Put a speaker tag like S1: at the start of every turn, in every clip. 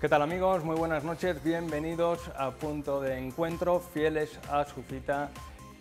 S1: ¿Qué tal amigos? Muy buenas noches, bienvenidos a Punto de Encuentro, fieles a su cita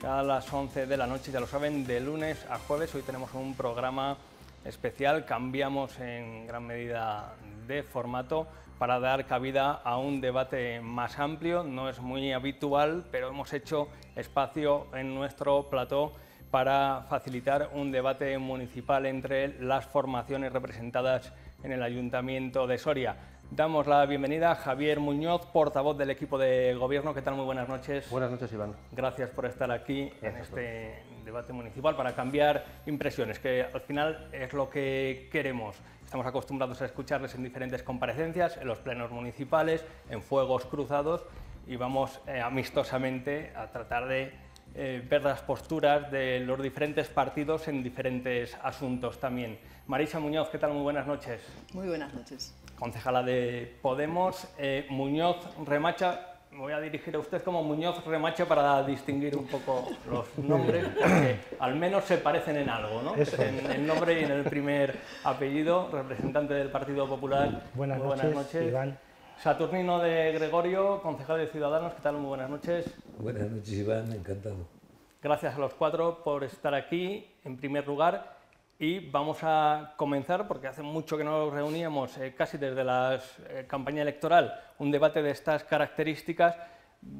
S1: a las 11 de la noche, ya lo saben, de lunes a jueves. Hoy tenemos un programa especial, cambiamos en gran medida de formato para dar cabida a un debate más amplio. No es muy habitual, pero hemos hecho espacio en nuestro plató para facilitar un debate municipal entre las formaciones representadas en el Ayuntamiento de Soria. Damos la bienvenida a Javier Muñoz, portavoz del equipo de gobierno. ¿Qué tal? Muy buenas noches.
S2: Buenas noches, Iván.
S1: Gracias por estar aquí en este debate municipal para cambiar impresiones, que al final es lo que queremos. Estamos acostumbrados a escucharles en diferentes comparecencias, en los plenos municipales, en fuegos cruzados y vamos eh, amistosamente a tratar de eh, ver las posturas de los diferentes partidos en diferentes asuntos también. Marisa Muñoz, ¿qué tal? Muy buenas noches.
S3: Muy buenas noches
S1: concejala de Podemos. Eh, Muñoz Remacha, me voy a dirigir a usted como Muñoz Remacha para distinguir un poco los nombres, porque al menos se parecen en algo, ¿no? En el nombre y en el primer apellido, representante del Partido Popular.
S4: Buenas, noches, Iván.
S1: Saturnino de Gregorio, concejal de Ciudadanos, ¿qué tal? Muy buenas noches.
S5: Buenas noches, Iván, encantado.
S1: Gracias a los cuatro por estar aquí, en primer lugar. Y vamos a comenzar, porque hace mucho que no nos reuníamos, eh, casi desde la eh, campaña electoral, un debate de estas características,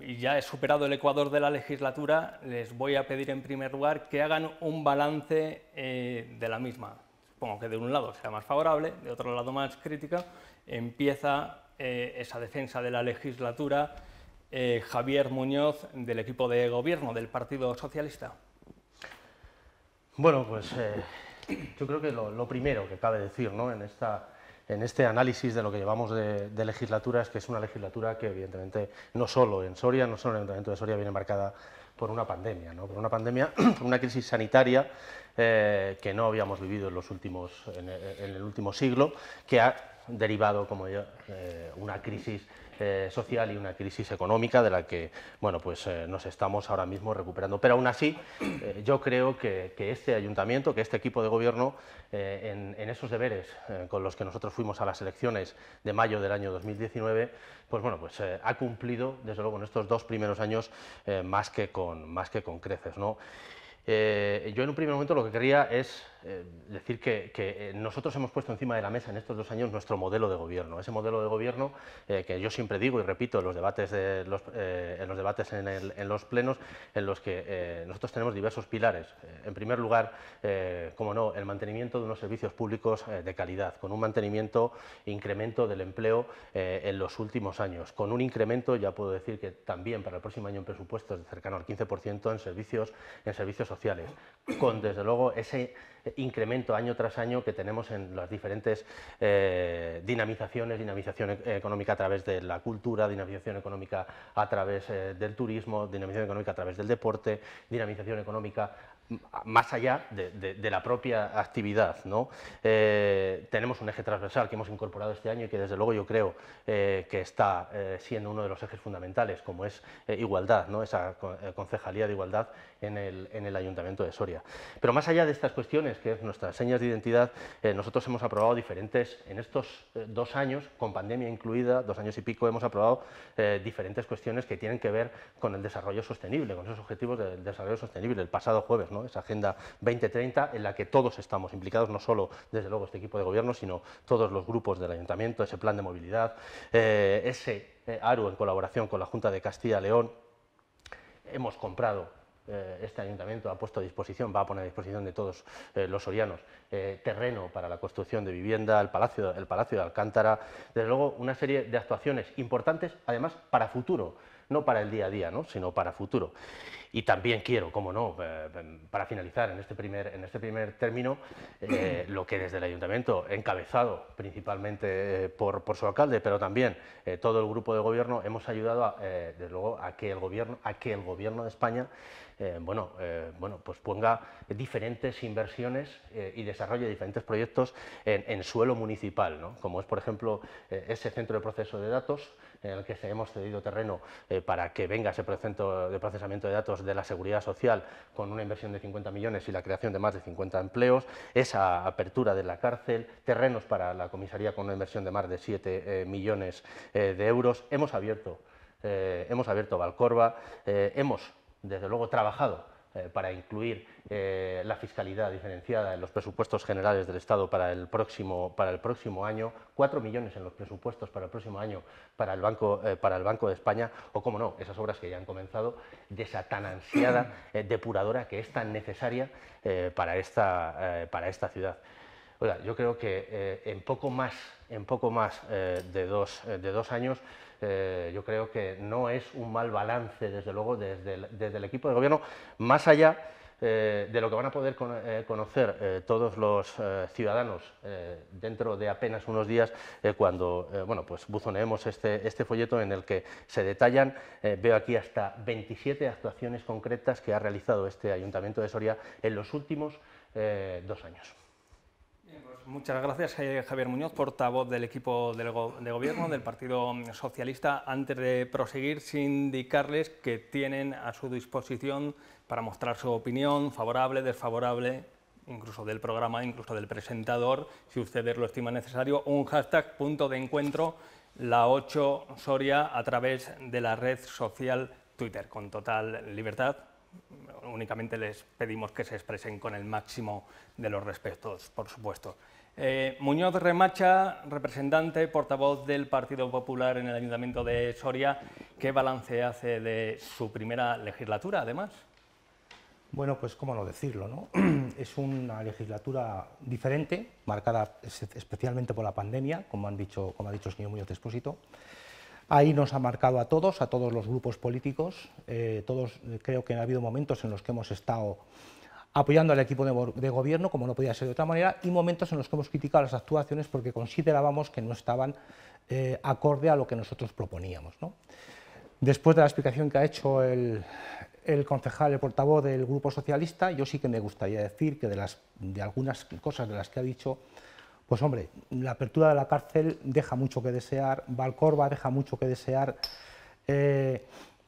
S1: y ya he superado el ecuador de la legislatura, les voy a pedir en primer lugar que hagan un balance eh, de la misma. Supongo que de un lado sea más favorable, de otro lado más crítica. Empieza esa defensa de la legislatura Javier Muñoz, del equipo de gobierno del Partido Socialista.
S2: Bueno, pues yo creo que lo, primero que cabe decir ¿no? en, esta, en este análisis de lo que llevamos de, legislatura es que es una legislatura que evidentemente no solo en Soria, no solo en el Ayuntamiento de Soria viene marcada por una pandemia, ¿no? por una pandemia, una crisis sanitaria eh, que no habíamos vivido en, los últimos, en, el último siglo, que ha derivado como yo, eh, una crisis eh, social y una crisis económica de la que bueno, pues, eh, nos estamos ahora mismo recuperando. Pero aún así, eh, yo creo que, este ayuntamiento, que este equipo de gobierno, en, esos deberes con los que nosotros fuimos a las elecciones de mayo del año 2019, pues bueno, pues ha cumplido, desde luego, en estos dos primeros años más, que con, más que con creces. ¿no? yo en un primer momento lo que quería es eh, decir que, eh, nosotros hemos puesto encima de la mesa en estos dos años nuestro modelo de gobierno, ese modelo de gobierno eh, que yo siempre digo y repito en los debates, de en, los debates en, los plenos, en los que nosotros tenemos diversos pilares. en primer lugar, como no, el mantenimiento de unos servicios públicos de calidad, con un mantenimiento, incremento del empleo en los últimos años, con un incremento, ya puedo decir que también para el próximo año en presupuestos cercano al 15% en servicios, en servicios sociales, con desde luego ese incremento año tras año que tenemos en las diferentes eh, dinamizaciones, dinamización e-, económica a través de la cultura, dinamización económica a través eh, del turismo, dinamización económica a través del deporte, dinamización económica más allá de, la propia actividad. ¿no? Eh, tenemos un eje transversal que hemos incorporado este año y que desde luego yo creo que está siendo uno de los ejes fundamentales, como es igualdad, ¿no? esa concejalía de igualdad en el, en el, Ayuntamiento de Soria. Pero más allá de estas cuestiones, que es nuestras señas de identidad, nosotros hemos aprobado diferentes, en estos dos años, con pandemia incluida, dos años y pico, hemos aprobado diferentes cuestiones que tienen que ver con el desarrollo sostenible, con esos objetivos del desarrollo sostenible. El pasado jueves, esa Agenda 2030 en la que todos estamos implicados, no solo desde luego este equipo de gobierno, sino todos los grupos del Ayuntamiento, ese plan de movilidad, eh, ese eh, ARU en colaboración con la Junta de Castilla-León. Hemos comprado eh, este ayuntamiento ha puesto a disposición, va a poner a disposición de todos los sorianos, terreno para la construcción de vivienda, el Palacio, el Palacio de Alcántara, desde luego una serie de actuaciones importantes, además para futuro, no para el día a día, ¿no? sino para futuro. Y también quiero, como no, eh, para finalizar en este primer, en este primer término, eh, lo que desde el Ayuntamiento, encabezado principalmente eh, por, por, su alcalde, pero también todo el grupo de gobierno, hemos ayudado a, desde luego a que el gobierno, a que el gobierno de España bueno, bueno, pues ponga diferentes inversiones y desarrolle diferentes proyectos en, suelo municipal, ¿no? como es, por ejemplo, ese centro de proceso de datos en el que hemos cedido terreno eh, para que venga ese proceso de procesamiento de datos de la seguridad social con una inversión de 50 millones y la creación de más de 50 empleos, esa apertura de la cárcel, terrenos para la comisaría con una inversión de más de 7 millones de euros. Hemos abierto, hemos abierto Valcorba, hemos desde luego trabajado eh, para incluir eh, la fiscalidad diferenciada en los presupuestos generales del Estado para el próximo, para el próximo año, cuatro millones en los presupuestos para el próximo año para el, Banco, eh, para el Banco de España, o, como no, esas obras que ya han comenzado, de esa tan ansiada depuradora que es tan necesaria para, esta, para esta ciudad. yo creo que en poco más, en poco más de, dos, de dos años eh, yo creo que no es un mal balance, desde luego, desde el, equipo de gobierno, más allá eh, de lo que van a poder eh, conocer todos los ciudadanos dentro de apenas unos días cuando bueno, pues buzoneemos este, este folleto en el que se detallan, veo aquí hasta 27 actuaciones concretas que ha realizado este Ayuntamiento de Soria en los últimos dos años.
S1: Muchas gracias, eh, Javier Muñoz, portavoz del equipo de gobierno del Partido Socialista. Antes de proseguir, sin indicarles que tienen a su disposición para mostrar su opinión, favorable, desfavorable, incluso del programa, incluso del presentador, si ustedes lo estiman necesario, un hashtag punto de encuentro, la 8 Soria, a través de la red social Twitter, con total libertad únicamente les pedimos que se expresen con el máximo de los respetos, por supuesto. Eh, Muñoz Remacha, representante, portavoz del Partido Popular en el Ayuntamiento de Soria, ¿qué balance hace de su primera legislatura, además?
S3: Bueno, pues cómo no decirlo, ¿no? Es una legislatura diferente, marcada especialmente por la pandemia, como, han dicho, como ha dicho el señor Muñoz Expósito. Ahí nos ha marcado a todos, a todos los grupos políticos. Eh, todos eh, creo que ha habido momentos en los que hemos estado apoyando al equipo de, gobierno, como no podía ser de otra manera, y momentos en los que hemos criticado las actuaciones porque considerábamos que no estaban eh, acorde a lo que nosotros proponíamos. Después de la explicación que ha hecho el, concejal, el portavoz del Grupo Socialista, yo sí que me gustaría decir que de, las, de algunas cosas de las que ha dicho pues hombre, la apertura de la cárcel deja mucho que desear, Valcorba deja mucho que desear, eh,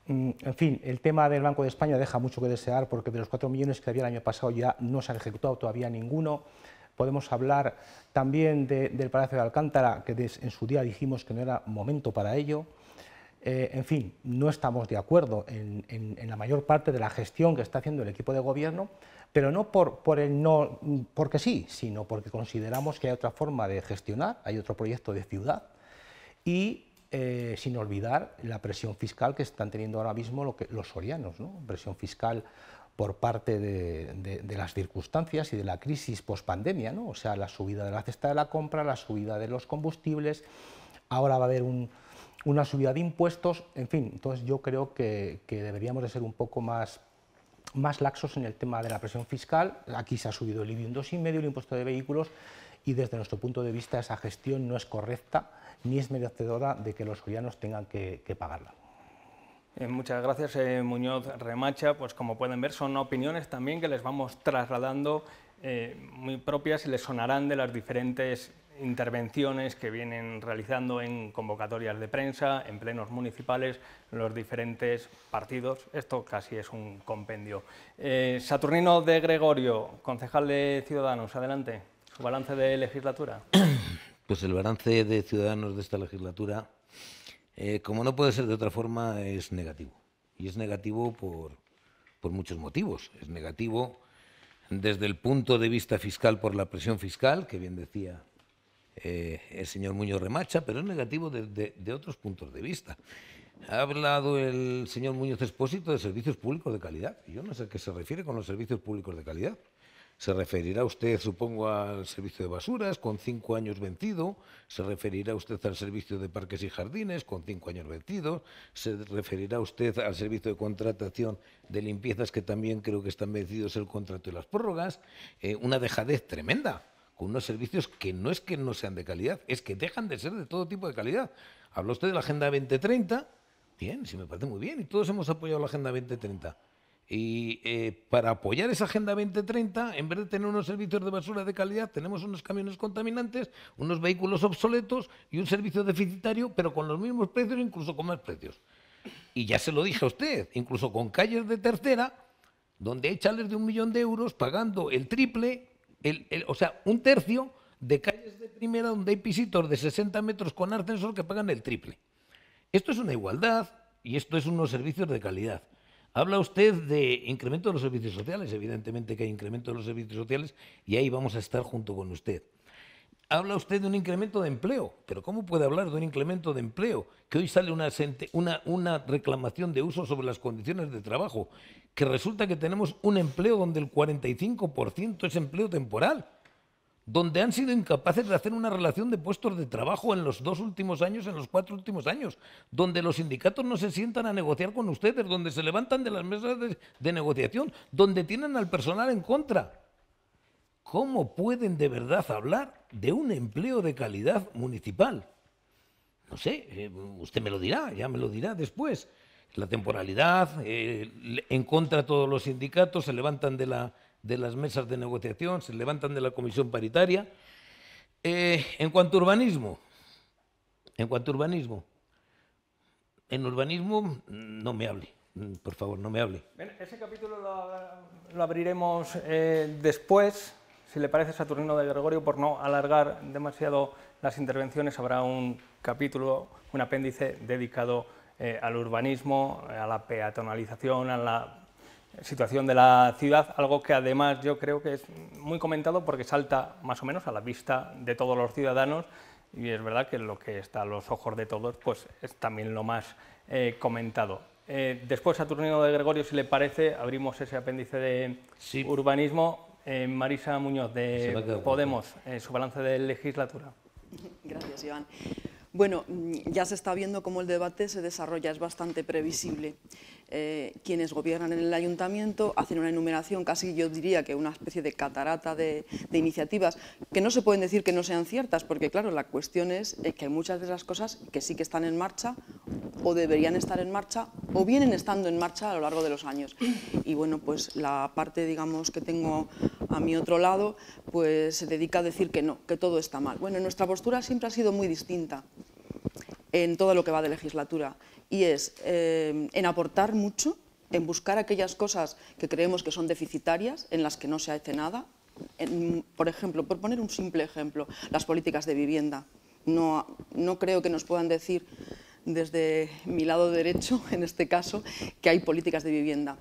S3: mm, en fin, el tema del Banco de España deja mucho que desear porque de los 4 millones que había el año pasado ya no se han ejecutado todavía ninguno. Podemos hablar también del Palacio de Alcántara, que en su día dijimos que no era momento para ello. Eh, en fin, no estamos de acuerdo en, la mayor parte de la gestión que está haciendo el equipo de gobierno, pero no por, el no porque sí, sino porque consideramos que hay otra forma de gestionar, hay otro proyecto de ciudad y eh, sin olvidar la presión fiscal que están teniendo ahora mismo los sorianos, ¿no? presión fiscal por parte de, las circunstancias y de la crisis post-pandemia, ¿no? o sea, la subida de la cesta de la compra, la subida de los combustibles, ahora va a haber una subida de impuestos, en fin, entonces yo creo que, deberíamos de ser un poco más más laxos en el tema de la presión fiscal. Aquí se ha subido el IBI un 2,5, el impuesto de vehículos, y desde nuestro punto de vista esa gestión no es correcta ni es merecedora de que los sorianos tengan que, pagarla.
S1: Eh, muchas gracias, eh, Muñoz Remacha. Pues como pueden ver, son opiniones también que les vamos trasladando eh, muy propias y les sonarán de las diferentes intervenciones que vienen realizando en convocatorias de prensa, en plenos municipales, los diferentes partidos. Esto casi es un compendio. Eh, Saturnino de Gregorio, concejal de Ciudadanos, adelante. Su balance de legislatura.
S5: Pues el balance de Ciudadanos de esta legislatura, eh, como no puede ser de otra forma, es negativo. Y es negativo por, por muchos motivos. Es negativo desde el punto de vista fiscal por la presión fiscal, que bien decía eh, el señor Muñoz Remacha, pero es negativo de, otros puntos de vista. Ha hablado el señor Muñoz Expósito de servicios públicos de calidad. Yo no sé a qué se refiere con los servicios públicos de calidad. Se referirá usted, supongo, al servicio de basuras con cinco años vencido. Se referirá usted al servicio de parques y jardines con cinco años vencido. Se referirá usted al servicio de contratación de limpiezas que también creo que están vencidos el contrato y las prórrogas. Eh, una dejadez tremenda con unos servicios que no es que no sean de calidad, es que dejan de ser de todo tipo de calidad. Habló usted de la Agenda 2030, bien, sí me parece muy bien, y todos hemos apoyado la Agenda 2030. Y eh, para apoyar esa Agenda 2030, en vez de tener unos servicios de basura de calidad, tenemos unos camiones contaminantes, unos vehículos obsoletos y un servicio deficitario, pero con los mismos precios, incluso con más precios. Y ya se lo dije a usted, incluso con calles de tercera, donde hay chales de un millón de euros pagando el triple, o sea, un tercio de calles de primera donde hay pisitos de 60 metros con ascensor que pagan el triple. Esto es una igualdad y esto es unos servicios de calidad. Habla usted de incremento de los servicios sociales, evidentemente que hay incremento de los servicios sociales y ahí vamos a estar junto con usted. Habla usted de un incremento de empleo, pero ¿cómo puede hablar de un incremento de empleo? Que hoy sale una, una, reclamación de uso sobre las condiciones de trabajo, que resulta que tenemos un empleo donde el 45% es empleo temporal donde han sido incapaces de hacer una relación de puestos de trabajo en los dos últimos años, en los cuatro últimos años, donde los sindicatos no se sientan a negociar con ustedes, donde se levantan de las mesas de, negociación, donde tienen al personal en contra. ¿Cómo pueden de verdad hablar de un empleo de calidad municipal? No sé, eh, usted me lo dirá, ya me lo dirá después. La temporalidad, eh, en contra todos los sindicatos, se levantan de la de las mesas de negociación, se levantan de la comisión paritaria. Eh, en cuanto a urbanismo, en cuanto a urbanismo, en urbanismo no me hable, por favor, no me hable.
S1: ese capítulo lo, abriremos después, si le parece Saturnino de Gregorio, por no alargar demasiado las intervenciones, habrá un capítulo, un apéndice dedicado eh, al urbanismo, a la peatonalización, a la situación de la ciudad, algo que además yo creo que es muy comentado porque salta más o menos a la vista de todos los ciudadanos y es verdad que lo que está a los ojos de todos pues es también lo más eh, comentado. Eh, después, Saturnino de Gregorio, si le parece, abrimos ese apéndice de urbanismo. Eh, Marisa Muñoz, de Podemos, su balance de legislatura.
S4: Gracias, Iván. Bueno, mm, ya se está viendo cómo el debate se desarrolla, es bastante previsible. Eh, quienes gobiernan en el ayuntamiento hacen una enumeración, casi yo diría que una especie de catarata de, iniciativas, que no se pueden decir que no sean ciertas, porque claro, la cuestión es eh, que hay muchas de las cosas que sí que están en marcha o deberían estar en marcha o vienen estando en marcha a lo largo de los años. Y bueno, pues la parte, digamos, que tengo a mi otro lado, pues se dedica a decir que no, que todo está mal. Bueno, nuestra postura siempre ha sido muy distinta en todo lo que va de legislatura y es eh, en aportar mucho, en buscar aquellas cosas que creemos que son deficitarias, en las que no se hace nada. por ejemplo, por poner un simple ejemplo, las políticas de vivienda. No, creo que nos puedan decir desde mi lado derecho, en este caso, que hay políticas de vivienda.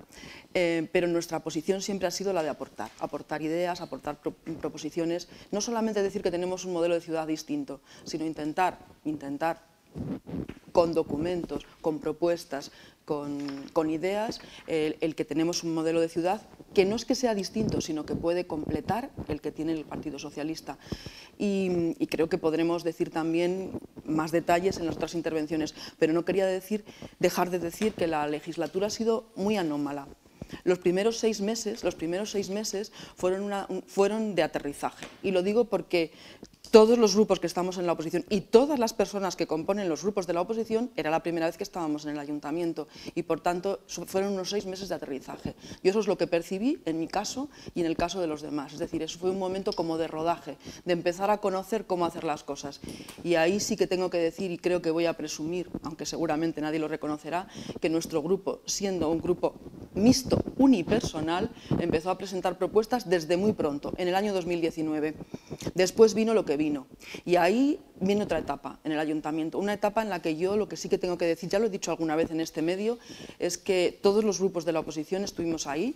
S4: Eh, pero nuestra posición siempre ha sido la de aportar, aportar ideas, aportar proposiciones, no solamente decir que tenemos un modelo de ciudad distinto, sino intentar, intentar con documentos, con propuestas, con, ideas, el, que tenemos un modelo de ciudad que no es que sea distinto, sino que puede completar el que tiene el Partido Socialista. Y, creo que podremos decir también más detalles en las otras intervenciones, pero no quería decir, dejar de decir que la legislatura ha sido muy anómala. Los primeros seis meses, los primeros seis meses fueron, fueron de aterrizaje. Y lo digo porque todos los grupos que estamos en la oposición y todas las personas que componen los grupos de la oposición, era la primera vez que estábamos en el ayuntamiento y por tanto fueron unos seis meses de aterrizaje. Y eso es lo que percibí en mi caso y en el caso de los demás. Es decir, eso fue un momento como de rodaje, de empezar a conocer cómo hacer las cosas. Y ahí sí que tengo que decir y creo que voy a presumir, aunque seguramente nadie lo reconocerá, que nuestro grupo, siendo un grupo mixto, unipersonal, empezó a presentar propuestas desde muy pronto, en el año 2019. Después vino lo que Y ahí viene otra etapa en el ayuntamiento, una etapa en la que yo lo que sí que tengo que decir, ya lo he dicho alguna vez en este medio, es que todos los grupos de la oposición estuvimos ahí,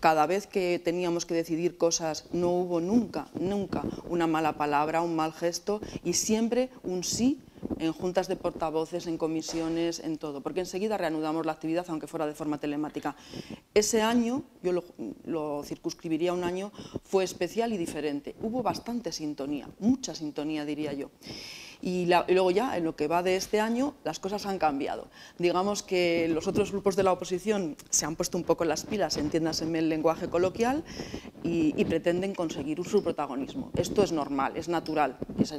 S4: cada vez que teníamos que decidir cosas no hubo nunca, nunca una mala palabra, un mal gesto y siempre un sí en juntas de portavoces, en comisiones, en todo, porque enseguida reanudamos la actividad, aunque fuera de forma telemática. Ese año, yo lo, lo circunscribiría un año, fue especial y diferente. Hubo bastante sintonía, mucha sintonía diría yo. Y, luego ya, en lo que va de este año, las cosas han cambiado. Digamos que los otros grupos de la oposición se han puesto un poco las pilas, entiéndase en el lenguaje coloquial, y, pretenden conseguir su protagonismo. Esto es normal, es natural,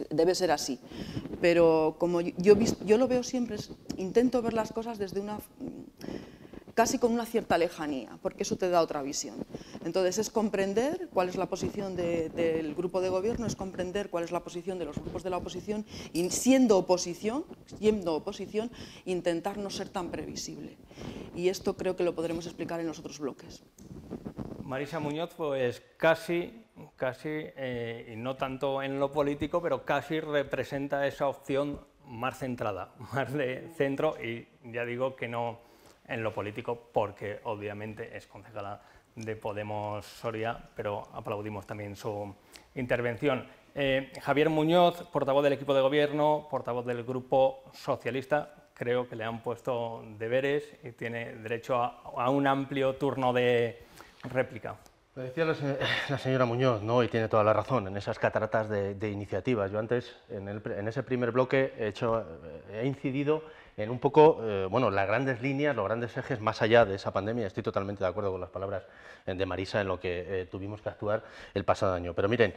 S4: debe ser así. Pero como yo lo veo siempre, intento ver las cosas desde una casi con una cierta lejanía, porque eso te da otra visión. Entonces es comprender cuál es la posición del grupo de gobierno, es comprender cuál es la posición de los grupos de la oposición y siendo oposición, siendo oposición, intentar no ser tan previsible. Y esto creo que lo podremos explicar en los otros bloques.
S1: Marisa Muñoz, pues casi, casi, eh, y no tanto en lo político, pero casi representa esa opción más centrada, más de centro, y ya digo que no en lo político, porque obviamente es concejala de Podemos Soria, pero aplaudimos también su intervención. Eh, Javier Muñoz, portavoz del equipo de gobierno, portavoz del Grupo Socialista, creo que le han puesto deberes y tiene derecho a, un amplio turno de réplica.
S2: Lo decía la, señora Muñoz, ¿no? y tiene toda la razón, en esas cataratas de, iniciativas. Yo antes, en, ese primer bloque, he, hecho, he incidido en un poco, eh, bueno, las grandes líneas, los grandes ejes más allá de esa pandemia. Estoy totalmente de acuerdo con las palabras de Marisa en lo que eh, tuvimos que actuar el pasado año. Pero miren,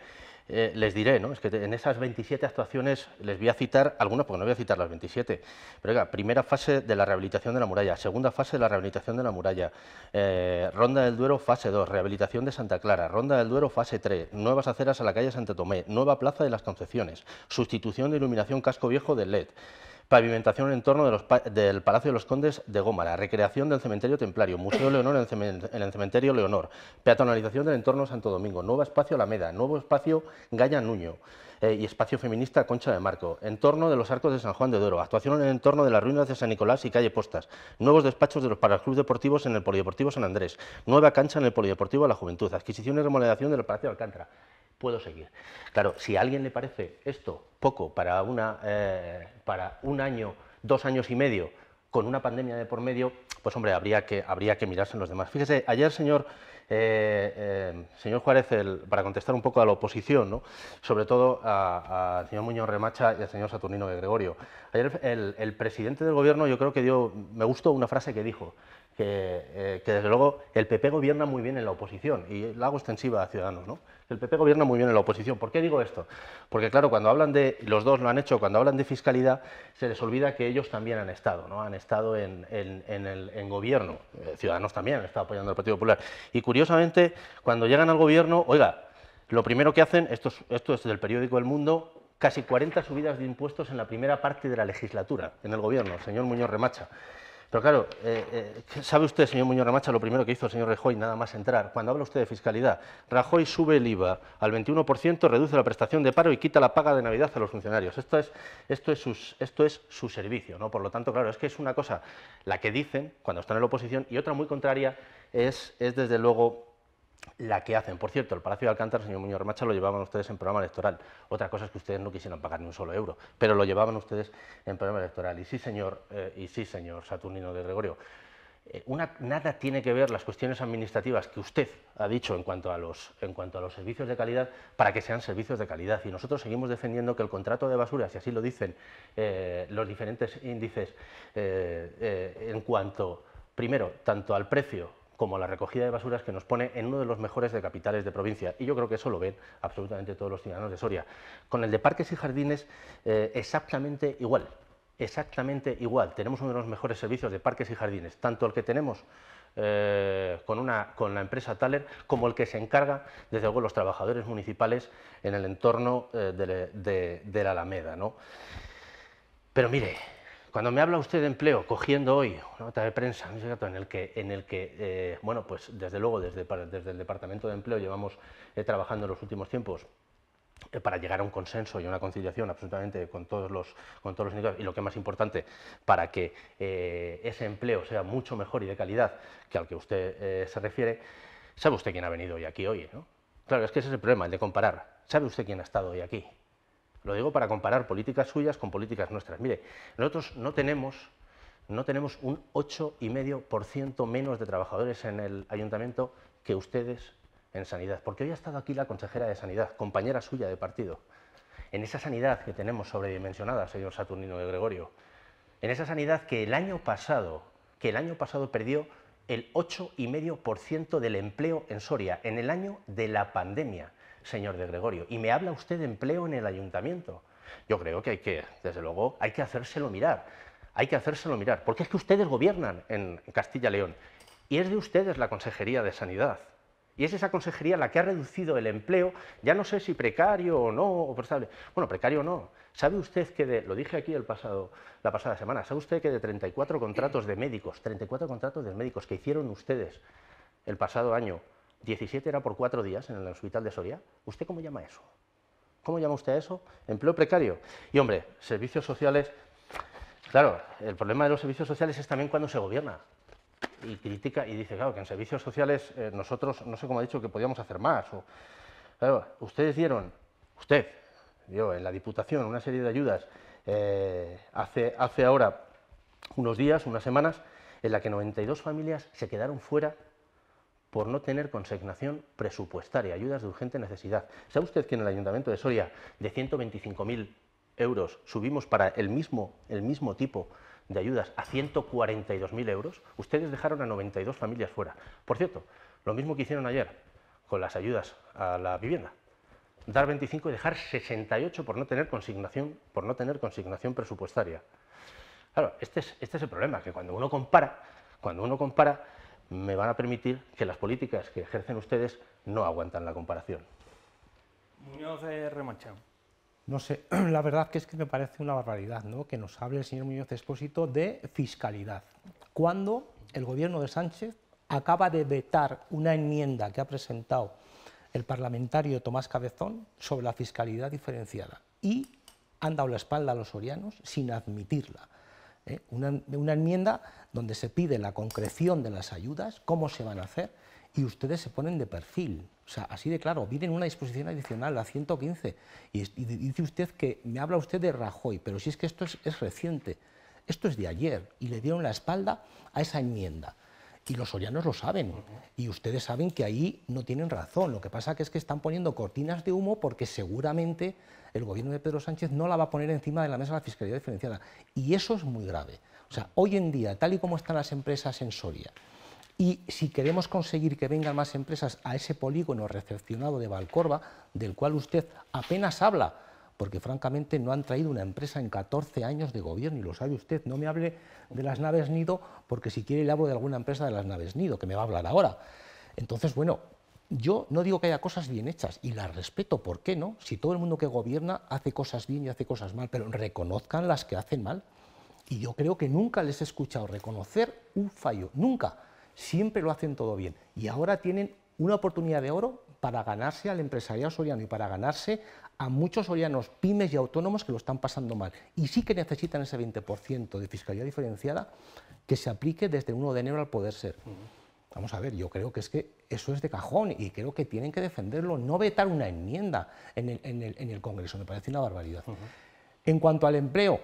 S2: eh, les diré, ¿no? es que en esas 27 actuaciones les voy a citar algunas, porque no voy a citar las 27, pero oiga, primera fase de la rehabilitación de la muralla, segunda fase de la rehabilitación de la muralla, eh, Ronda del Duero fase 2, rehabilitación de Santa Clara, Ronda del Duero fase 3, nuevas aceras a la calle Santa Tomé, nueva plaza de las Concepciones, sustitución de iluminación casco viejo del LED, pavimentación en torno del Palacio de los Condes de Gómara, recreación del cementerio templario, Museo Leonor en el, cementerio Leonor, peatonalización del entorno Santo Domingo, nuevo espacio Alameda, nuevo espacio Gaya Nuño, eh, y espacio feminista Concha de Marco, entorno de los arcos de San Juan de Duero, actuación en el entorno de las ruinas de San Nicolás y calle Postas, nuevos despachos de los clubes deportivos en el Polideportivo San Andrés, nueva cancha en el Polideportivo de la Juventud, adquisición y remodelación del Palacio de Alcántara puedo seguir. Claro, si a alguien le parece esto poco para, una, eh, para un año, dos años y medio, con una pandemia de por medio, pues hombre, habría que, habría que mirarse en los demás. Fíjese, ayer, señor, eh, eh, señor Juárez, para contestar un poco a la oposición, ¿no? sobre todo al señor Muñoz Remacha y al señor Saturnino de Gregorio. Ayer el, el, presidente del gobierno yo creo que dio, me gustó una frase que dijo, que, que, desde luego el PP gobierna muy bien en la oposición y la hago extensiva a Ciudadanos. ¿no? El PP gobierna muy bien en la oposición. ¿Por qué digo esto? Porque claro, cuando hablan de, los dos lo han hecho, cuando hablan de fiscalidad, se les olvida que ellos también han estado, ¿no? Han estado en, el gobierno. Eh, ciudadanos también han estado apoyando al Partido Popular. Y curiosamente, cuando llegan al gobierno, oiga, lo primero que hacen, esto es, esto es del periódico El Mundo, casi 40 subidas de impuestos en la primera parte de la legislatura en el gobierno, el señor Muñoz Remacha. Pero claro, eh, eh, ¿sabe usted, señor Muñoz Ramacha, lo primero que hizo el señor Rajoy, nada más entrar? Cuando habla usted de fiscalidad, Rajoy sube el IVA al 21%, reduce la prestación de paro y quita la paga de Navidad a los funcionarios. Esto es, esto es, su servicio, ¿no? Por lo tanto, claro, es que es una cosa la que dicen cuando están en la oposición y otra muy contraria es desde luego la que hacen. Por cierto, el Palacio de Alcántara, señor Muñoz Remacha, lo llevaban ustedes en programa electoral. Otra cosa es que ustedes no quisieran pagar ni un solo euro, pero lo llevaban ustedes en programa electoral. Y sí, señor, eh, y sí, señor Saturnino de Gregorio, eh, nada tiene que ver las cuestiones administrativas que usted ha dicho en cuanto, a los, en cuanto a los servicios de calidad para que sean servicios de calidad. Y nosotros seguimos defendiendo que el contrato de basuras, y así lo dicen eh, los diferentes índices en cuanto, primero, tanto al precio como la recogida de basuras que nos pone en uno de los mejores de capitales de provincia. Y yo creo que eso lo ven absolutamente todos los ciudadanos de Soria. Con el de parques y jardines eh, exactamente igual, exactamente igual. Tenemos uno de los mejores servicios de parques y jardines, tanto el que tenemos eh, con, una, con la empresa Thaler como el que se encarga, desde luego, los trabajadores municipales en el entorno eh, de, de, la Alameda. ¿no? Pero mire, cuando me habla usted de empleo, cogiendo hoy una nota de prensa en el que, en el que eh, bueno, pues desde luego desde, desde, el Departamento de Empleo llevamos eh, trabajando en los últimos tiempos eh, para llegar a un consenso y una conciliación absolutamente con todos los, con todos los y lo que más importante, para que ese empleo sea mucho mejor y de calidad que al que usted se refiere, ¿sabe usted quién ha venido hoy aquí hoy? ¿no? Claro, es que ese es el problema, el de comparar. ¿Sabe usted quién ha estado hoy aquí? Lo digo para comparar políticas suyas con políticas nuestras. Mire, nosotros no tenemos, no tenemos un 8,5% menos de trabajadores en el ayuntamiento que ustedes en sanidad. Porque hoy ha estado aquí la consejera de Sanidad, compañera suya de partido. En esa sanidad que tenemos sobredimensionada, señor Saturnino de Gregorio, en esa sanidad que el año pasado, que el año pasado perdió el 8,5% del empleo en Soria, en el año de la pandemia señor de Gregorio. Y me habla usted de empleo en el ayuntamiento. Yo creo que hay que, desde luego, hay que hacérselo mirar. hay que hacérselo mirar, porque es que ustedes gobiernan en Castilla-León y es de ustedes la Consejería de Sanidad. Y es esa consejería la que ha reducido el empleo, ya no sé si precario o no, o. Bueno, precario no. ¿Sabe usted que de, lo dije aquí el pasado, la pasada semana, ¿sabe usted que de 34 contratos de médicos, 34 contratos de médicos que hicieron ustedes el pasado año, 17 era por cuatro días en el hospital de Soria? ¿Usted cómo llama eso? ¿Cómo llama usted eso? Empleo precario. Y hombre, servicios sociales, claro, el problema de los servicios sociales es también cuando se gobierna y critica y dice, claro, que en servicios sociales eh, nosotros, no sé cómo ha dicho, que podíamos hacer más. Claro, ustedes dieron, usted dio en la Diputación una serie de ayudas eh, hace, hace ahora unos días, unas semanas, en la que 92 familias se quedaron fuera por no tener consignación presupuestaria, ayudas de urgente necesidad. ¿Sabe usted que en el Ayuntamiento de Soria de 125.000 euros subimos para el mismo, el mismo tipo de ayudas a 142.000 euros, ustedes dejaron a 92 familias fuera. Por cierto, lo mismo que hicieron ayer con las ayudas a la vivienda. Dar 25 y dejar 68 por no tener consignación, por no tener consignación presupuestaria. Claro, este es, este es el problema, que cuando uno compara, cuando uno compara, me van a permitir que las políticas que ejercen ustedes no aguantan la comparación.
S1: Muñoz de Remanchán.
S3: No sé, la verdad que es que me parece una barbaridad ¿no? que nos hable el señor Muñoz Expósito de fiscalidad, cuando el gobierno de Sánchez acaba de vetar una enmienda que ha presentado el parlamentario Tomás Cabezón sobre la fiscalidad diferenciada y han dado la espalda a los sorianos sin admitirla. ¿Eh? Una, enmienda donde se pide la concreción de las ayudas, cómo se van a hacer, y ustedes se ponen de perfil. O sea, así de claro, vienen una disposición adicional, la 115, y, dice usted que me habla usted de Rajoy, pero si es que esto es, reciente, esto es de ayer, y le dieron la espalda a esa enmienda. Y los sorianos lo saben, y ustedes saben que ahí no tienen razón. Lo que pasa que es que están poniendo cortinas de humo porque seguramente el gobierno de Pedro Sánchez no la va a poner encima de la mesa la fiscalidad diferenciada. Y eso es muy grave. O sea, hoy en día, tal y como están las empresas en Soria, y si queremos conseguir que vengan más empresas a ese polígono recepcionado de Valcorba, del cual usted apenas habla, porque francamente no han traído una empresa en 14 años de gobierno, y lo sabe usted, no me hable de las naves Nido, porque si quiere le hablo de alguna empresa de las naves Nido, que me va a hablar ahora. Entonces, bueno, yo no digo que haya cosas bien hechas, y las respeto, ¿por qué no? Si todo el mundo que gobierna hace cosas bien y hace cosas mal, pero reconozcan las que hacen mal. Y yo creo que nunca les he escuchado reconocer un fallo, nunca siempre lo hacen todo bien. Y ahora tienen una oportunidad de oro para ganarse al empresariado soriano y para ganarse a muchos sorianos, pymes y autónomos que lo están pasando mal. Y sí que necesitan ese 20% de fiscalidad diferenciada que se aplique desde 1 de enero al poder ser. Vamos a ver, yo creo que es que eso es de cajón y creo que tienen que defenderlo, no vetar una enmienda en el, Congreso, me parece una barbaridad. En cuanto al empleo,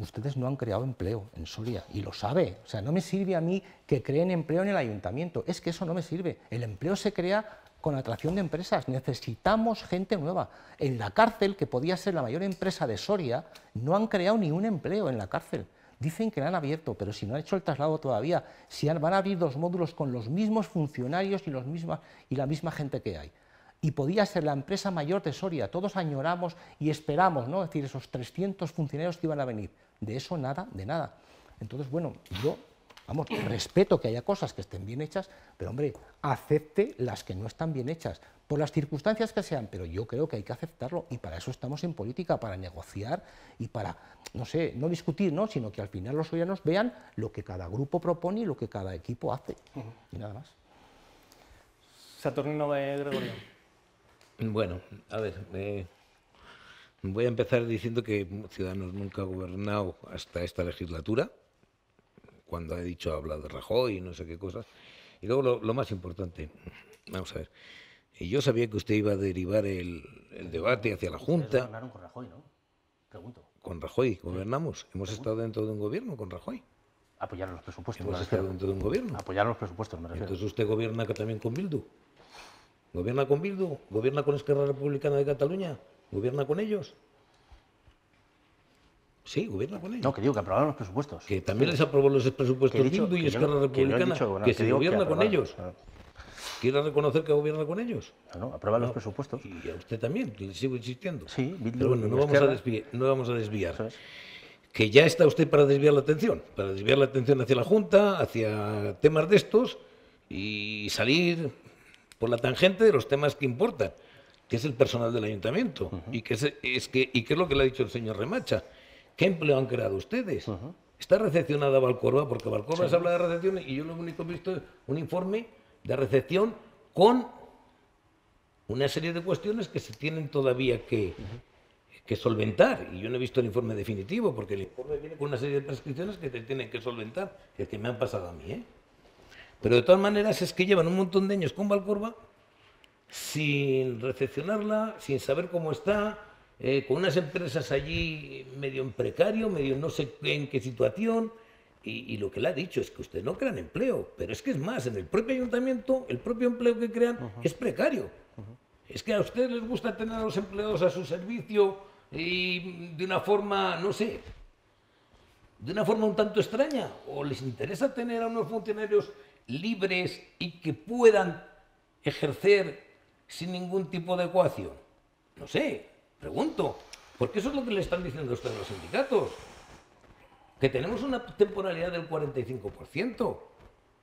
S3: ustedes no han creado empleo en Soria y lo sabe. O sea, no me sirve a mí que creen empleo en el ayuntamiento. Es que eso no me sirve. El empleo se crea con atracción de empresas. Necesitamos gente nueva. En la cárcel, que podía ser la mayor empresa de Soria, no han creado ni un empleo en la cárcel. Dicen que la han abierto, pero si no han hecho el traslado todavía, si van a abrir dos módulos con los mismos funcionarios y, los y la misma gente que hay y podía ser la empresa mayor de Soria. Todos añoramos y esperamos, ¿no? Es decir, esos 300 funcionarios que iban a venir. De eso nada, de nada. Entonces, bueno, yo, vamos, respeto que haya cosas que estén bien hechas, pero hombre, acepte las que no están bien hechas, por las circunstancias que sean, pero yo creo que hay que aceptarlo y para eso estamos en política, para negociar y para, no sé, no discutir, ¿no? sino que al final los sorianos vean lo que cada grupo propone y lo que cada equipo hace. Y nada más.
S1: Saturnino de Gregorio.
S5: Bueno, a ver, eh, voy a empezar diciendo que Ciudadanos nunca ha gobernado hasta esta legislatura, cuando ha dicho, ha hablado de Rajoy y no sé qué cosas. Y luego lo, más importante, vamos a ver, yo sabía que usted iba a derivar el, debate hacia la Junta.
S2: Gobernaron con Rajoy, ¿no? Pregunto.
S5: Con Rajoy, gobernamos. Hemos estado dentro de un gobierno con Rajoy.
S2: Apoyaron los presupuestos.
S5: Hemos estado dentro de un gobierno.
S2: Apoyaron los presupuestos, me refiero.
S5: Entonces usted gobierna también con Bildu. ¿Gobierna con Bildu? ¿Gobierna con Esquerra Republicana de Cataluña? ¿Gobierna con ellos? Sí, gobierna con ellos.
S2: No, que digo que aprobaron los presupuestos.
S5: Que también les aprobó los presupuestos Bildu y Esquerra Republicana. Que, se gobierna con ellos. ¿Quiere reconocer que gobierna con ellos?
S2: No, no aprueba los presupuestos.
S5: Y a usted también, le sigo insistiendo.
S2: Sí,
S5: Pero bueno, no vamos, a desviar, no vamos a desviar. que ya está usted para desviar la atención, para desviar la atención hacia la Junta, hacia temas de estos y salir por la tangente de los temas que importan, que es el personal del ayuntamiento. y, que es, que, y qué es lo que le ha dicho el señor Remacha. ¿Qué empleo han creado ustedes? Está recepcionada Valcorba, porque Valcorba se habla de recepción y yo lo único que he visto es un informe de recepción con una serie de cuestiones que se tienen todavía que, solventar. Y yo no he visto el informe definitivo, porque el informe viene con una serie de prescripciones que se tienen que solventar, que, que me han pasado a mí. ¿eh? Pero de todas maneras es que llevan un montón de años con Valcorba sin recepcionarla, sin saber cómo está, eh, con unas empresas allí medio en precario, medio no sé en qué situación. Y, lo que le ha dicho es que usted no crean empleo, pero es que es más, en el propio ayuntamiento, el propio empleo que crean es precario. Es que a ustedes les gusta tener a los empleados a su servicio y de una forma, no sé, de una forma un tanto extraña, o les interesa tener a unos funcionarios libres y que puedan ejercer sin ningún tipo de ecuación. No sé, Pregunto, porque eso es lo que le están diciendo a ustedes los sindicatos. Que tenemos una temporalidad del 45%.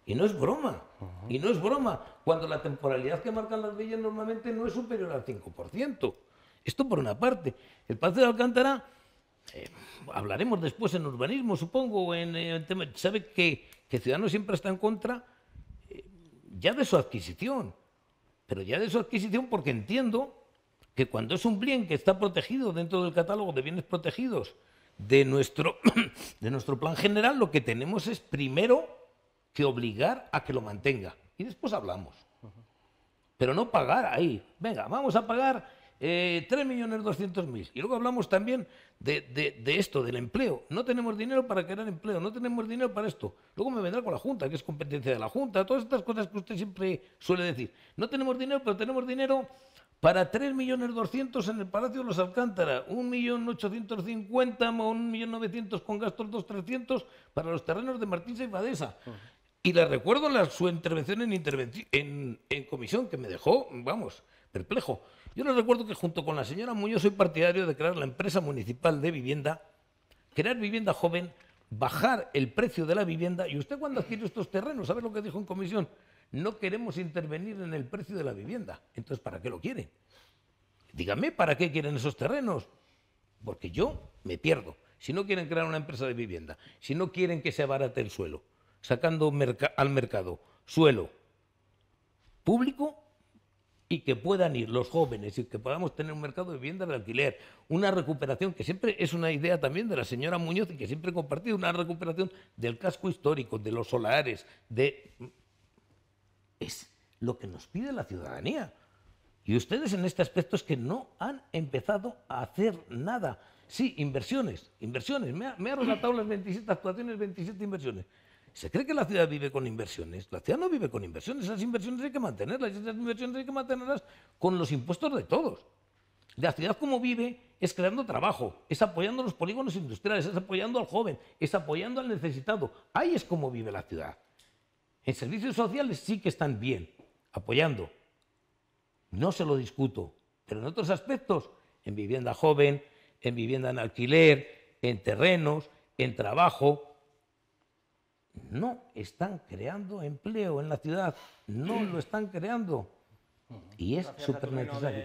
S5: Y no es broma. Y no es broma. Cuando la temporalidad que marcan las leyes normalmente no es superior al 5%. Esto por una parte. El Palacio de Alcántara, eh, hablaremos después en urbanismo, supongo, en, el tema, sabe que, que Ciudadanos siempre está en contra eh, ya de su adquisición. Pero ya de su adquisición porque entiendo que cuando es un bien que está protegido dentro del catálogo de bienes protegidos de nuestro, de nuestro plan general, lo que tenemos es primero que obligar a que lo mantenga. Y después hablamos. Pero no pagar ahí. Venga, vamos a pagar eh, 3.200.000. Y luego hablamos también de, de, esto, del empleo. No tenemos dinero para crear empleo, no tenemos dinero para esto. Luego me vendrá con la Junta, que es competencia de la Junta, todas estas cosas que usted siempre suele decir. No tenemos dinero, pero tenemos dinero para 3.200.000 en el Palacio de los Alcántara, 1.850.000 o 1.900.000 con gastos 2.300 para los terrenos de Martín y Badesa. Y le recuerdo la, su intervención en, en, comisión, que me dejó, vamos, perplejo. Yo les recuerdo que junto con la señora Muñoz soy partidario de crear la empresa municipal de vivienda, crear vivienda joven, bajar el precio de la vivienda. Y usted cuando adquiere estos terrenos, ¿sabe lo que dijo en comisión? No queremos intervenir en el precio de la vivienda. Entonces, ¿para qué lo quieren? Dígame, ¿para qué quieren esos terrenos? Porque yo me pierdo. Si no quieren crear una empresa de vivienda, si no quieren que se abarate el suelo, sacando al mercado suelo público y que puedan ir los jóvenes y que podamos tener un mercado de vivienda de alquiler, una recuperación que siempre es una idea también de la señora Muñoz y que siempre he compartido, una recuperación del casco histórico, de los solares, de es lo que nos pide la ciudadanía. Y ustedes en este aspecto es que no han empezado a hacer nada. Sí, inversiones, inversiones. Me ha, me relatado las 27 actuaciones, 27 inversiones. ¿Se cree que la ciudad vive con inversiones? La ciudad no vive con inversiones. Esas inversiones hay que mantenerlas. Esas inversiones hay que mantenerlas con los impuestos de todos. La ciudad como vive es creando trabajo, es apoyando los polígonos industriales, es apoyando al joven, es apoyando al necesitado. Ahí es como vive la ciudad. En servicios sociales sí que están bien, apoyando. No se lo discuto, pero en otros aspectos, en vivienda joven, en vivienda en alquiler, en terrenos, en trabajo, no están creando empleo en la ciudad, no lo están creando. Y es súper necesario.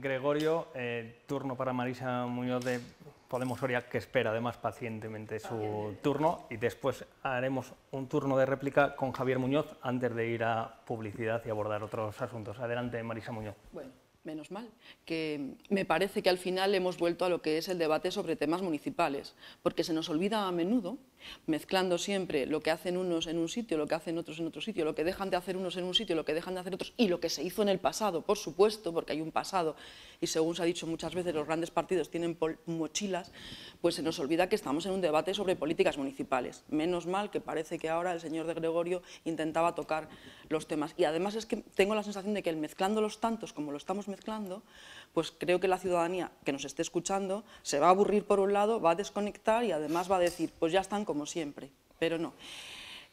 S1: Gregorio, eh, turno para Marisa Muñoz de Podemos Soria, que espera además pacientemente su turno, y después haremos un turno de réplica con Javier Muñoz antes de ir a publicidad y abordar otros asuntos. Adelante, Marisa Muñoz.
S4: Bueno, menos mal, que me parece que al final hemos vuelto a lo que es el debate sobre temas municipales, porque se nos olvida a menudo mezclando siempre lo que hacen unos en un sitio, lo que hacen otros en otro sitio, lo que dejan de hacer unos en un sitio, lo que dejan de hacer otros y lo que se hizo en el pasado, por supuesto, porque hay un pasado y según se ha dicho muchas veces los grandes partidos tienen mochilas, pues se nos olvida que estamos en un debate sobre políticas municipales. Menos mal que parece que ahora el señor de Gregorio intentaba tocar los temas. Y además es que tengo la sensación de que el mezclando los tantos como lo estamos mezclando, pues creo que la ciudadanía que nos esté escuchando se va a aburrir por un lado, va a desconectar y además va a decir, pues ya están como siempre, pero no.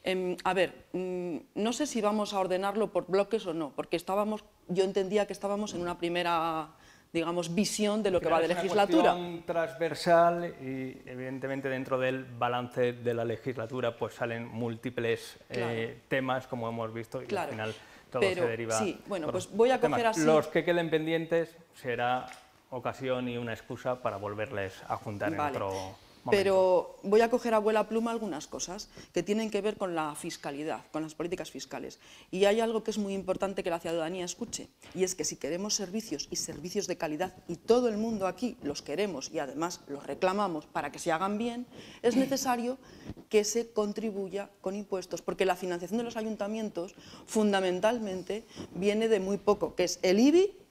S4: Em, a ver, mm, no sé si vamos a ordenarlo por bloques o no, porque estábamos, yo entendía que estábamos en una primera digamos, visión de lo que va de
S1: Es una
S4: legislatura.
S1: cuestión transversal y evidentemente dentro del balance de la legislatura pues salen múltiples eh, temas como hemos visto y
S4: Claro.
S1: al final todo
S4: Pero,
S1: se deriva.
S4: sí, bueno, pues voy a coger así-
S1: Los que queden pendientes será ocasión y una excusa para volverles a juntar
S4: Vale.
S1: en otro.
S4: Pero voy a coger a vuela pluma algunas cosas que tienen que ver con la fiscalidad, con las políticas fiscales. Y hay algo que es muy importante que la ciudadanía escuche, y es que si queremos servicios y servicios de calidad, y todo el mundo aquí los queremos y además los reclamamos para que se hagan bien, es necesario que se contribuya con impuestos, porque la financiación de los ayuntamientos fundamentalmente viene de muy poco, que es el IBI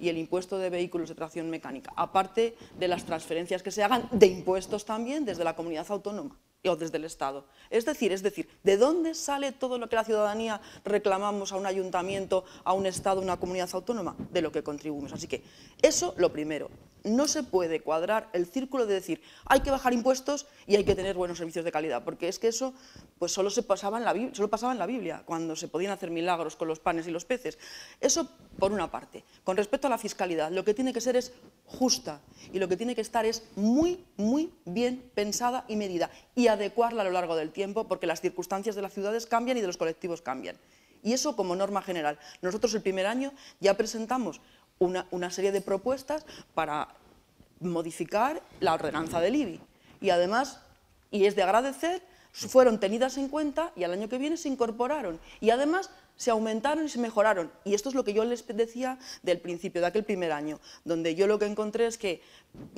S4: y el impuesto de vehículos de tracción mecánica, aparte de las transferencias que se hagan de impuestos también desde la comunidad autónoma o desde el Estado. Es decir, es decir, ¿de dónde sale todo lo que la ciudadanía reclamamos a un ayuntamiento, a un Estado, a una comunidad autónoma? De lo que contribuimos. Así que eso lo primero. No se puede cuadrar el círculo de decir hay que bajar impuestos y hay que tener buenos servicios de calidad, porque es que eso pues solo, se pasaba en la, solo pasaba en la Biblia, cuando se podían hacer milagros con los panes y los peces. Eso por una parte. Con respecto a la fiscalidad, lo que tiene que ser es justa y lo que tiene que estar es muy, muy bien pensada y medida y adecuarla a lo largo del tiempo porque las circunstancias de las ciudades cambian y de los colectivos cambian. Y eso como norma general. Nosotros el primer año ya presentamos una, una serie de propuestas para modificar la ordenanza del IBI. Y además, y es de agradecer, fueron tenidas en cuenta y al año que viene se incorporaron. Y además se aumentaron y se mejoraron. Y esto es lo que yo les decía del principio, de aquel primer año, donde yo lo que encontré es que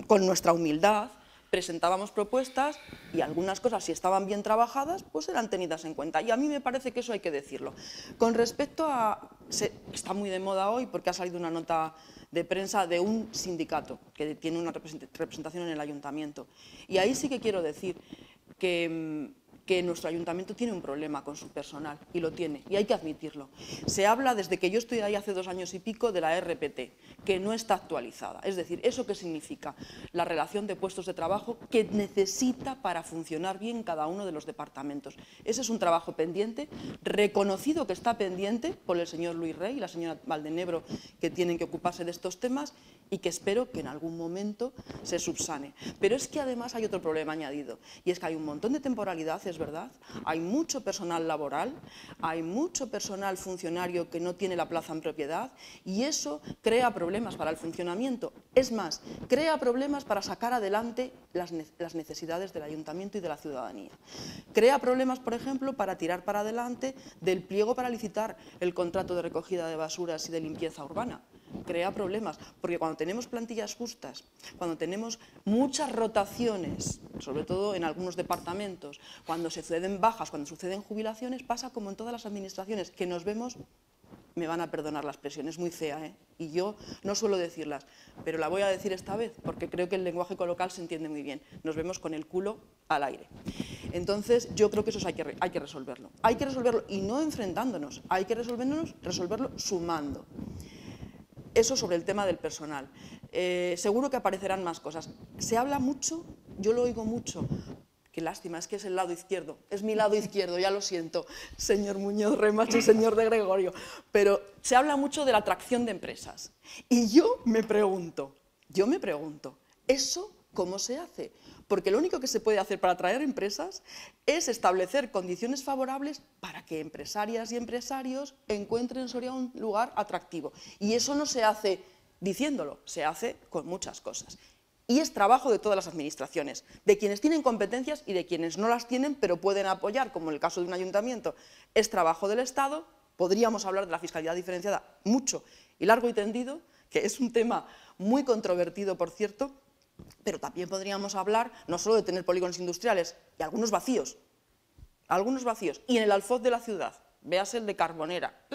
S4: con nuestra humildad presentábamos propuestas y algunas cosas, si estaban bien trabajadas, pues eran tenidas en cuenta. Y a mí me parece que eso hay que decirlo. Con respecto a... está muy de moda hoy porque ha salido una nota de prensa de un sindicato que tiene una represent- representación en el ayuntamiento. Y ahí sí que quiero decir que, mm, que nuestro ayuntamiento tiene un problema con su personal, y lo tiene, y hay que admitirlo. Se habla desde que yo estoy ahí hace dos años y pico de la RPT, que no está actualizada. Es decir, ¿eso qué significa? La relación de puestos de trabajo que necesita para funcionar bien cada uno de los departamentos. Ese es un trabajo pendiente, reconocido que está pendiente por el señor Luis Rey y la señora Valdenebro, que tienen que ocuparse de estos temas y que espero que en algún momento se subsane. Pero es que además hay otro problema añadido, y es que hay un montón de temporalidad, es verdad, hay mucho personal laboral, hay mucho personal funcionario que no tiene la plaza en propiedad, y eso crea problemas para el funcionamiento. Es más, crea problemas para sacar adelante las, ne- las necesidades del ayuntamiento y de la ciudadanía. Crea problemas, por ejemplo, para tirar para adelante del pliego para licitar el contrato de recogida de basuras y de limpieza urbana crea problemas, porque cuando tenemos plantillas justas, cuando tenemos muchas rotaciones, sobre todo en algunos departamentos, cuando se suceden bajas, cuando suceden jubilaciones, pasa como en todas las administraciones, que nos vemos, me van a perdonar la expresión, es muy fea, ¿eh? y yo no suelo decirlas, pero la voy a decir esta vez, porque creo que el lenguaje colocal se entiende muy bien, nos vemos con el culo al aire. Entonces, yo creo que eso hay que, hay que resolverlo. Hay que resolverlo y no enfrentándonos, hay que resolvernos, resolverlo sumando. Eso sobre el tema del personal. Eh, seguro que aparecerán más cosas. Se habla mucho, yo lo oigo mucho. Qué lástima, es que es el lado izquierdo. Es mi lado izquierdo, ya lo siento, señor Muñoz Remacho, señor de Gregorio. Pero se habla mucho de la atracción de empresas. Y yo me pregunto, yo me pregunto, ¿eso cómo se hace? Porque lo único que se puede hacer para atraer empresas es establecer condiciones favorables para que empresarias y empresarios encuentren en Soria un lugar atractivo. Y eso no se hace diciéndolo, se hace con muchas cosas. Y es trabajo de todas las administraciones, de quienes tienen competencias y de quienes no las tienen, pero pueden apoyar, como en el caso de un ayuntamiento. Es trabajo del Estado, podríamos hablar de la fiscalidad diferenciada mucho y largo y tendido, que es un tema muy controvertido, por cierto, pero también podríamos hablar no solo de tener polígonos industriales, y algunos vacíos, algunos vacíos, y en el alfoz de la ciudad, véase el de Carbonera,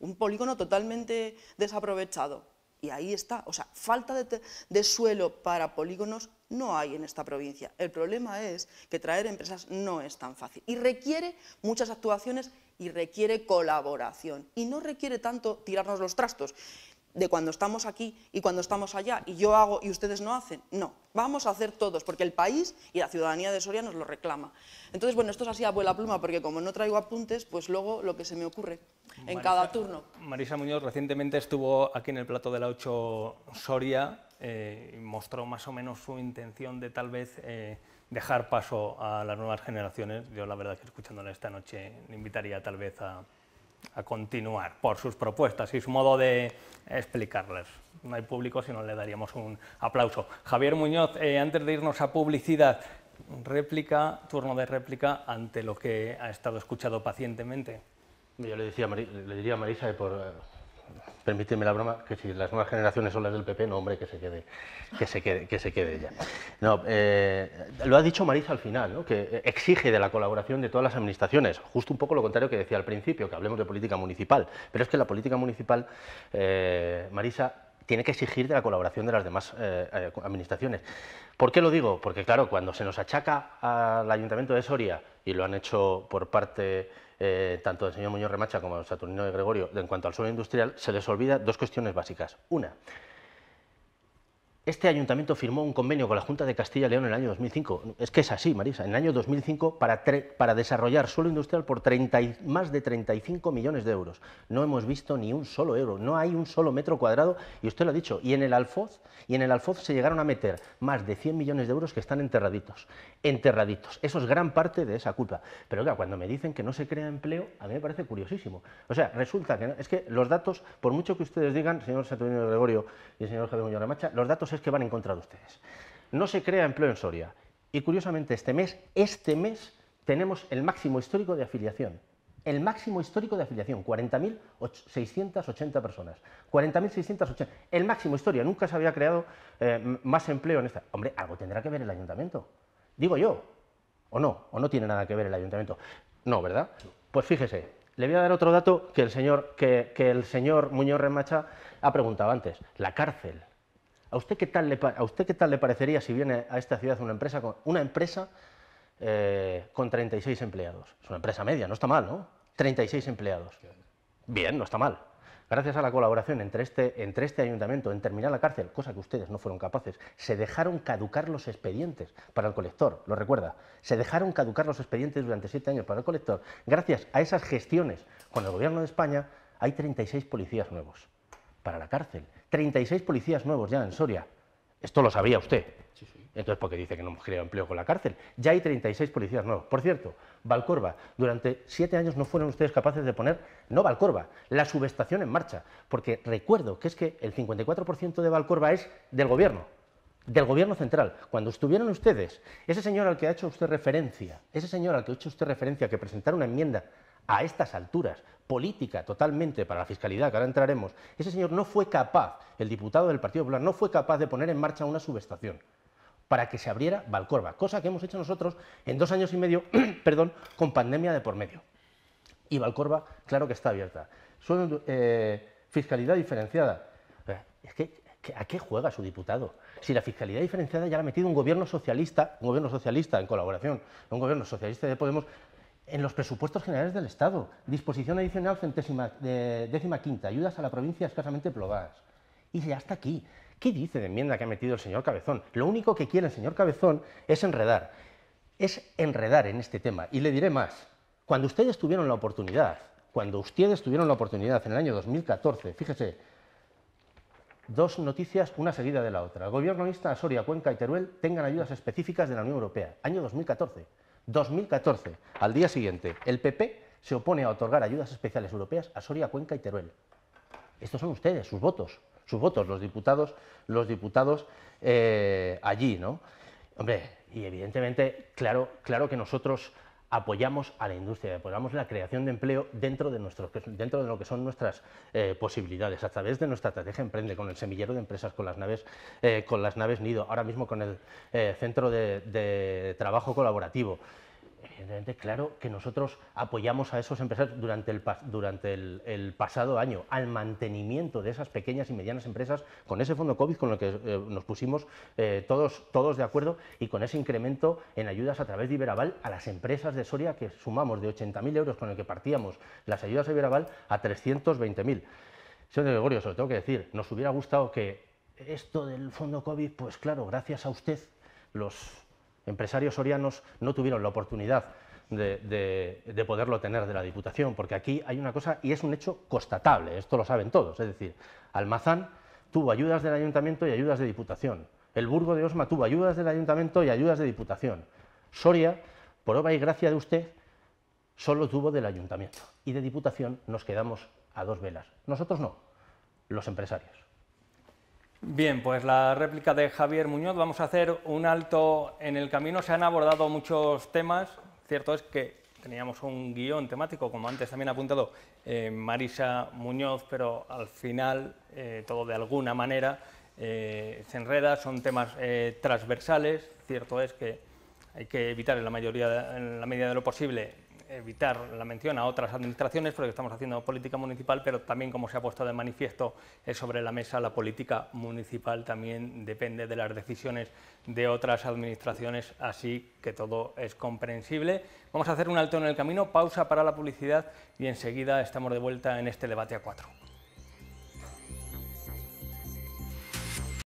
S4: un polígono totalmente desaprovechado. Y ahí está, o sea, falta de, de suelo para polígonos no hay en esta provincia. El problema es que traer empresas no es tan fácil y requiere muchas actuaciones y requiere colaboración. Y no requiere tanto tirarnos los trastos. De cuando estamos aquí y cuando estamos allá, y yo hago y ustedes no hacen. No, vamos a hacer todos, porque el país y la ciudadanía de Soria nos lo reclama. Entonces, bueno, esto es así a vuela pluma, porque como no traigo apuntes, pues luego lo que se me ocurre en cada turno.
S1: Marisa Muñoz recientemente estuvo aquí en el plato de la 8 Soria eh, y mostró más o menos su intención de tal vez eh, dejar paso a las nuevas generaciones. Yo la verdad que escuchándola esta noche le invitaría tal vez a a continuar por sus propuestas y su modo de explicarles. No hay público si no le daríamos un aplauso. Javier Muñoz, eh, antes de irnos a publicidad, réplica, turno de réplica ante lo que ha estado escuchado pacientemente.
S2: Yo le, decía, le diría a Marisa que por permíteme la broma, que si las nuevas generaciones son las del PP, no, hombre, que se quede, que se quede, que se quede ya. No, eh, lo ha dicho Marisa al final, que exige de la colaboración de todas las administraciones, justo un poco lo contrario que decía al principio, que hablemos de política municipal, pero es que la política municipal, eh, Marisa, tiene que exigir de la colaboración de las demás eh, administraciones. ¿Por qué lo digo? Porque claro, cuando se nos achaca al Ayuntamiento de Soria, y lo han hecho por parte eh, tanto del señor Muñoz Remacha como del Saturnino de Gregorio, en cuanto al suelo industrial, se les olvida dos cuestiones básicas. Una, este ayuntamiento firmó un convenio con la Junta de Castilla y León en el año 2005. Es que es así, Marisa. En el año 2005 para, para desarrollar suelo industrial por 30 más de 35 millones de euros. No hemos visto ni un solo euro. No hay un solo metro cuadrado. Y usted lo ha dicho. Y en el Alfoz, y en el Alfoz se llegaron a meter más de 100 millones de euros que están enterraditos. Enterraditos. Eso es gran parte de esa culpa. Pero oiga, cuando me dicen que no se crea empleo, a mí me parece curiosísimo. O sea, resulta que es que los datos, por mucho que ustedes digan, señor Saturnino Gregorio y el señor Javier Muñoz Remacha, los datos que van en contra de ustedes. No se crea empleo en Soria. Y curiosamente este mes, este mes, tenemos el máximo histórico de afiliación. El máximo histórico de afiliación, 40.680 personas. 40.680. El máximo histórico. Nunca se había creado eh, más empleo en esta. Hombre, algo tendrá que ver el ayuntamiento. Digo yo. ¿O no? ¿O no tiene nada que ver el ayuntamiento? No, ¿verdad? Pues fíjese, le voy a dar otro dato que el señor, que el señor Muñoz Remacha ha preguntado antes. La cárcel. ¿A usted qué tal le, parecería si viene a esta ciudad una empresa con, una empresa, eh, con 36 empleados? Es una empresa media, no está mal, ¿no? 36 empleados. Bien, no está mal. Gracias a la colaboración entre este, entre este ayuntamiento en terminar la cárcel, cosa que ustedes no fueron capaces, se dejaron caducar los expedientes para el colector, lo recuerda, se dejaron caducar los expedientes durante siete años para el colector. Gracias a esas gestiones con el gobierno de España hay 36 policías nuevos para la cárcel. 36 policías nuevos ya en Soria. Esto lo sabía usted. Entonces, ¿por qué dice que no hemos creado empleo con la cárcel? Ya hay 36 policías nuevos. Por cierto, Valcorba, durante siete años no fueron ustedes capaces de poner, no Valcorba, la subestación en marcha. Porque recuerdo que es que el 54% de Valcorba es del gobierno, del gobierno central. Cuando estuvieron ustedes, ese señor al que ha hecho usted referencia, ese señor al que ha hecho usted referencia, que presentaron una enmienda a estas alturas, política totalmente para la fiscalidad, que ahora entraremos, ese señor no fue capaz, el diputado del Partido Popular, no fue capaz de poner en marcha una subestación para que se abriera Valcorba, cosa que hemos hecho nosotros en dos años y medio, perdón, con pandemia de por medio. Y Valcorba, claro que está abierta. Eh, fiscalidad diferenciada. Eh, es que, ¿a qué juega su diputado? Si la fiscalidad diferenciada ya la ha metido un gobierno socialista, un gobierno socialista en colaboración, un gobierno socialista de Podemos, en los presupuestos generales del Estado. Disposición adicional centésima, décima quinta, ayudas a la provincia escasamente plovadas. Y ya está aquí. ¿Qué dice de enmienda que ha metido el señor Cabezón? Lo único que quiere el señor Cabezón es enredar. Es enredar en este tema. Y le diré más. Cuando ustedes tuvieron la oportunidad, cuando ustedes tuvieron la oportunidad en el año 2014, fíjese, dos noticias, una seguida de la otra. El gobierno Soria, Cuenca y Teruel tengan ayudas específicas de la Unión Europea. Año 2014. 2014, al día siguiente, el PP se opone a otorgar ayudas especiales europeas a Soria, Cuenca y Teruel. Estos son ustedes, sus votos, sus votos, los diputados, los diputados eh, allí, ¿no? Hombre, y evidentemente, claro, claro que nosotros apoyamos a la industria, apoyamos la creación de empleo dentro de, dentro de lo que son nuestras eh, posibilidades, a través de nuestra estrategia Emprende, con el semillero de empresas, con las naves, eh, con las naves Nido, ahora mismo con el eh, centro de trabajo colaborativo evidentemente, claro que nosotros apoyamos a esos empresarios durante el, durante el, pasado año, al mantenimiento de esas pequeñas y medianas empresas con ese fondo COVID con el que eh, nos pusimos eh, todos, todos de acuerdo y con ese incremento en ayudas a través de Iberaval a las empresas de Soria que sumamos de 80.000 euros con el que partíamos las ayudas de Iberaval a 320.000. Señor Gregorio, se lo tengo que decir, nos hubiera gustado que esto del fondo COVID, pues claro, gracias a usted, los empresarios sorianos no tuvieron la oportunidad de, poderlo tener de la Diputación, porque aquí hay una cosa, y es un hecho constatable, esto lo saben todos, es decir, Almazán tuvo ayudas del Ayuntamiento y ayudas de Diputación, el Burgo de Osma tuvo ayudas del Ayuntamiento y ayudas de Diputación, Soria, por obra y gracia de usted, solo tuvo del Ayuntamiento, y de Diputación nos quedamos a dos velas, nosotros no, los empresarios.
S1: Bien, pues la réplica de Javier Muñoz, vamos a hacer un alto en el camino, se han abordado muchos temas, Cierto es que teníamos un guion temático, como antes también ha apuntado eh, Marisa Muñoz, pero al final eh, todo de alguna manera eh, se enreda, son temas transversales. Cierto es que hay que evitar en la, mayoría, en la medida de lo posible evitar la mención a otras administraciones, porque estamos haciendo política municipal, pero también, como se ha puesto de manifiesto sobre la mesa, la política municipal también depende de las decisiones de otras administraciones, así que todo es comprensible. Vamos a hacer un alto en el camino, pausa para la publicidad y enseguida estamos de vuelta en este debate a cuatro.